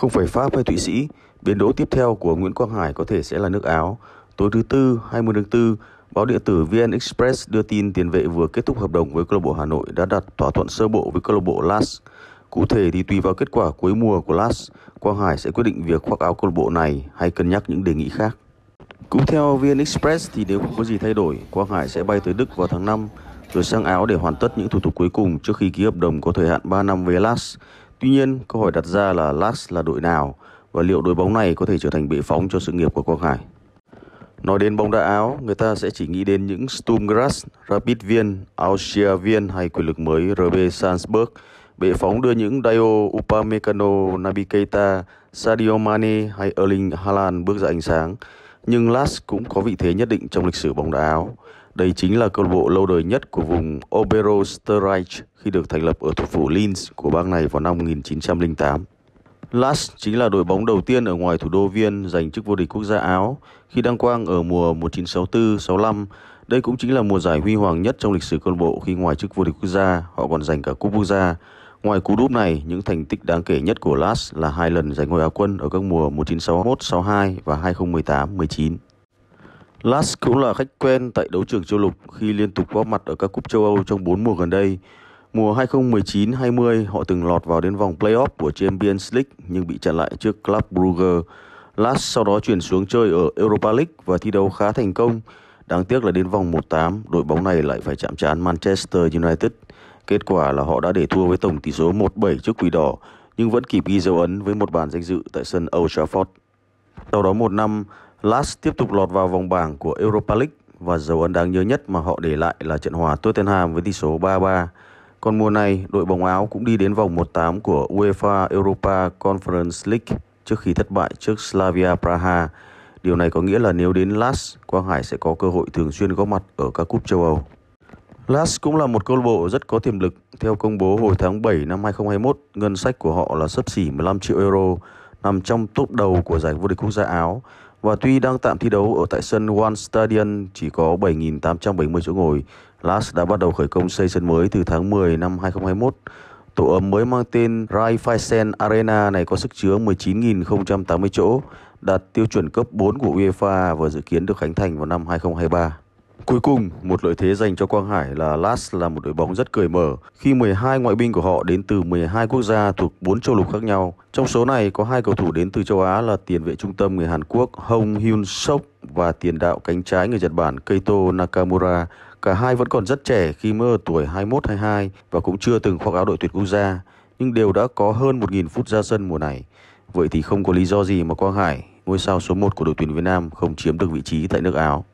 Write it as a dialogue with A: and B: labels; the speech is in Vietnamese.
A: Không phải Pháp hay Thụy Sĩ, biến đỗ tiếp theo của Nguyễn Quang Hải có thể sẽ là nước Áo. Tối thứ Tư, 20 tháng 4, báo điện tử VN Express đưa tin tiền vệ vừa kết thúc hợp đồng với câu lạc bộ Hà Nội đã đặt thỏa thuận sơ bộ với câu lạc bộ LAS. Cụ thể thì tùy vào kết quả cuối mùa của LAS, Quang Hải sẽ quyết định việc khoác áo câu lạc bộ này hay cân nhắc những đề nghị khác. Cũng theo VN Express thì nếu không có gì thay đổi, Quang Hải sẽ bay tới Đức vào tháng 5 rồi sang Áo để hoàn tất những thủ tục cuối cùng trước khi ký hợp đồng có thời hạn 3 năm với LAS. Tuy nhiên, câu hỏi đặt ra là LAS là đội nào và liệu đội bóng này có thể trở thành bệ phóng cho sự nghiệp của Quang Hải. Nói đến bóng đá Áo, người ta sẽ chỉ nghĩ đến những Sturm Graz, Rapid Viên, Austria Viên hay quyền lực mới RB Salzburg. Bệ phóng đưa những Dio Upamecano, Naby Keita, Sadio Mane hay Erling Haaland bước ra ánh sáng. Nhưng LAS cũng có vị thế nhất định trong lịch sử bóng đá Áo. Đây chính là câu lạc bộ lâu đời nhất của vùng Oberösterreich khi được thành lập ở thủ phủ Linz của bang này vào năm 1908. LAS chính là đội bóng đầu tiên ở ngoài thủ đô Viên giành chức vô địch quốc gia Áo khi đăng quang ở mùa 1964-65. Đây cũng chính là mùa giải huy hoàng nhất trong lịch sử câu lạc bộ khi ngoài chức vô địch quốc gia, họ còn giành cả cúp quốc gia. Ngoài cú đúp này, những thành tích đáng kể nhất của LAS là hai lần giành ngôi Á quân ở các mùa 1961-62 và 2018-19. LAS cũng là khách quen tại đấu trường châu lục khi liên tục góp mặt ở các cúp châu Âu trong 4 mùa gần đây. Mùa 2019-20 họ từng lọt vào đến vòng playoff của Champions League nhưng bị chặn lại trước Club Brugge. LAS sau đó chuyển xuống chơi ở Europa League và thi đấu khá thành công. Đáng tiếc là đến vòng 1-8, đội bóng này lại phải chạm trán Manchester United. Kết quả là họ đã để thua với tổng tỷ số 1-7 trước Quỷ Đỏ nhưng vẫn kịp ghi dấu ấn với một bàn danh dự tại sân Old Trafford. Sau đó một năm, LAS tiếp tục lọt vào vòng bảng của Europa League và dấu ấn đáng nhớ nhất mà họ để lại là trận hòa Tottenham với tỷ số 3-3. Còn mùa này, đội bóng áo cũng đi đến vòng 1-8 của UEFA Europa Conference League trước khi thất bại trước Slavia Praha. Điều này có nghĩa là nếu đến LAS, Quang Hải sẽ có cơ hội thường xuyên góp mặt ở các cúp châu Âu. LAS cũng là một câu lạc bộ rất có tiềm lực. Theo công bố hồi tháng 7 năm 2021, ngân sách của họ là sấp xỉ 15 triệu euro, nằm trong top đầu của giải vô địch quốc gia Áo. Và tuy đang tạm thi đấu ở tại sân One Stadium chỉ có 7.870 chỗ ngồi, LAS đã bắt đầu khởi công xây sân mới từ tháng 10 năm 2021. Tổ ấm mới mang tên Raiffeisen Arena này có sức chứa 19.080 chỗ, đạt tiêu chuẩn cấp 4 của UEFA và dự kiến được khánh thành vào năm 2023. Cuối cùng, một lợi thế dành cho Quang Hải là LAS là một đội bóng rất cởi mở khi 12 ngoại binh của họ đến từ 12 quốc gia thuộc 4 châu lục khác nhau. Trong số này có hai cầu thủ đến từ châu Á là tiền vệ trung tâm người Hàn Quốc Hong Hyun Sok và tiền đạo cánh trái người Nhật Bản Keito Nakamura. Cả hai vẫn còn rất trẻ khi mới ở tuổi 21-22 và cũng chưa từng khoác áo đội tuyển quốc gia, nhưng đều đã có hơn 1.000 phút ra sân mùa này. Vậy thì không có lý do gì mà Quang Hải, ngôi sao số 1 của đội tuyển Việt Nam không chiếm được vị trí tại nước Áo.